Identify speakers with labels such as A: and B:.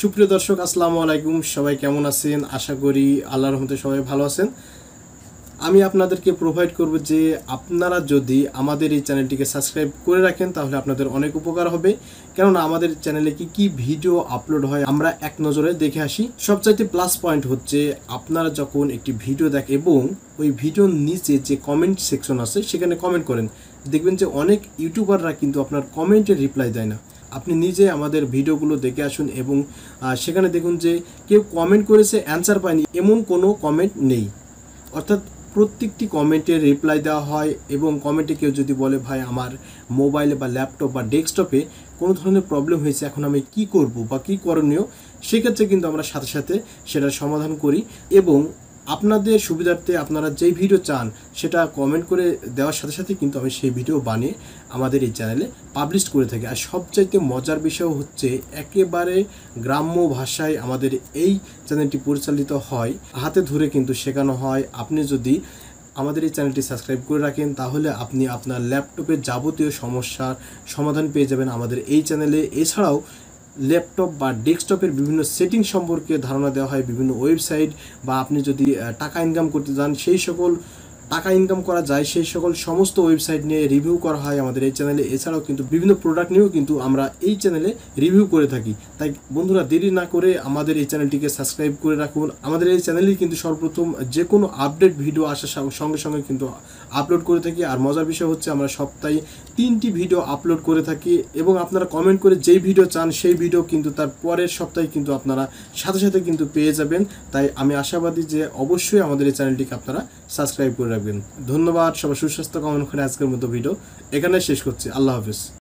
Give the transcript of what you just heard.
A: সুপ্রিয় দর্শক, আসসালামু আলাইকুম। সবাই কেমন আছেন? আশা করি আল্লাহর রহমতে সবাই ভালো আছেন। আমি আপনাদেরকে প্রোভাইড করব যে আপনারা যদি আমাদের এই চ্যানেলটিকে সাবস্ক্রাইব করে রাখেন, তাহলে আপনাদের অনেক উপকার হবে। কেননা আমাদের চ্যানেলে কি কি ভিডিও আপলোড হয়, আমরা এক নজরে দেখে আসি। সবচাইতে প্লাস পয়েন্ট হচ্ছে, আপনারা যখন একটি ভিডিও দেখেন এবং ওই ভিডিওর নিচে যে কমেন্ট সেকশন আছে, সেখানে কমেন্ট করেন। দেখবেন যে অনেক ইউটিউবাররা কিন্তু আপনার কমেন্টে রিপ্লাই দেয় না। আপনি নিজে আমাদের ভিডিওগুলো দেখে আসুন এবং সেখানে দেখুন যে কেউ কমেন্ট করেছে অ্যান্সার পায়নি, এমন কোনো কমেন্ট নেই। অর্থাৎ প্রত্যেকটি কমেন্টে রিপ্লাই দেওয়া হয় এবং কমেন্টে কেউ যদি বলে, ভাই, আমার মোবাইলে বা ল্যাপটপ বা ডেস্কটপে কোনো ধরনের প্রবলেম হয়েছে, এখন আমি কি করব বা কি করণীয়? সেক্ষেত্রে কিন্তু আমরা সাথে সাথে সেটার সমাধান করি এবং আপনাদের সুবিধার্থে আপনারা যেই ভিডিও চান, সেটা কমেন্ট করে দেওয়ার সাথে সাথে কিন্তু আমি সেই ভিডিও বানিয়ে আমাদের এই চ্যানেলে পাবলিশ করে থাকি। আর সবচাইতে মজার বিষয় হচ্ছে একেবারে গ্রাম্য ভাষায় আমাদের এই চ্যানেলটি পরিচালিত হয়। হাতে ধরে কিন্তু শেখানো হয়। আপনি যদি আমাদের এই চ্যানেলটি সাবস্ক্রাইব করে রাখেন, তাহলে আপনি আপনার ল্যাপটপের যাবতীয় সমস্যার সমাধান পেয়ে যাবেন আমাদের এই চ্যানেলে এছাড়াও ল্যাপটপ বা ডেস্কটপের বিভিন্ন সেটিং সম্পর্কে ধারণা দেওয়া হয়, বিভিন্ন ওয়েবসাইট বা আপনি যদি টাকা ইনকাম করতে চান সেই সকল টাকা ইনকাম করা যায়, সেই সকল সমস্ত ওয়েবসাইট নিয়ে রিভিউ করা হয় আমাদের এই চ্যানেলে এছাড়াও কিন্তু বিভিন্ন প্রোডাক্ট নিয়েও কিন্তু আমরা এই চ্যানেলে রিভিউ করে থাকি। তাই বন্ধুরা, দেরি না করে আমাদের এই চ্যানেলটিকে সাবস্ক্রাইব করে রাখুন। আমাদের এই চ্যানেলেই কিন্তু সর্বপ্রথম যে কোনো আপডেট ভিডিও আসার সঙ্গে- সঙ্গে কিন্তু আপলোড করে থাকি। আর মজার বিষয় হচ্ছে, আমরা সপ্তাহে তিনটি ভিডিও আপলোড করে থাকি এবং আপনারা কমেন্ট করে যেই ভিডিও চান, সেই ভিডিও কিন্তু তার পরের সপ্তাহে কিন্তু আপনারা সাথে সাথে কিন্তু পেয়ে যাবেন। তাই আমি আশাবাদী যে অবশ্যই আমাদের এই চ্যানেলটিকে আপনারা সাবস্ক্রাইব করে রাখবেন। ধন্যবাদ সবাই সুস্বাস্থ্য কামনা করে আজকের মতো ভিডিও এখানে শেষ করছি। আল্লাহ হাফিজ।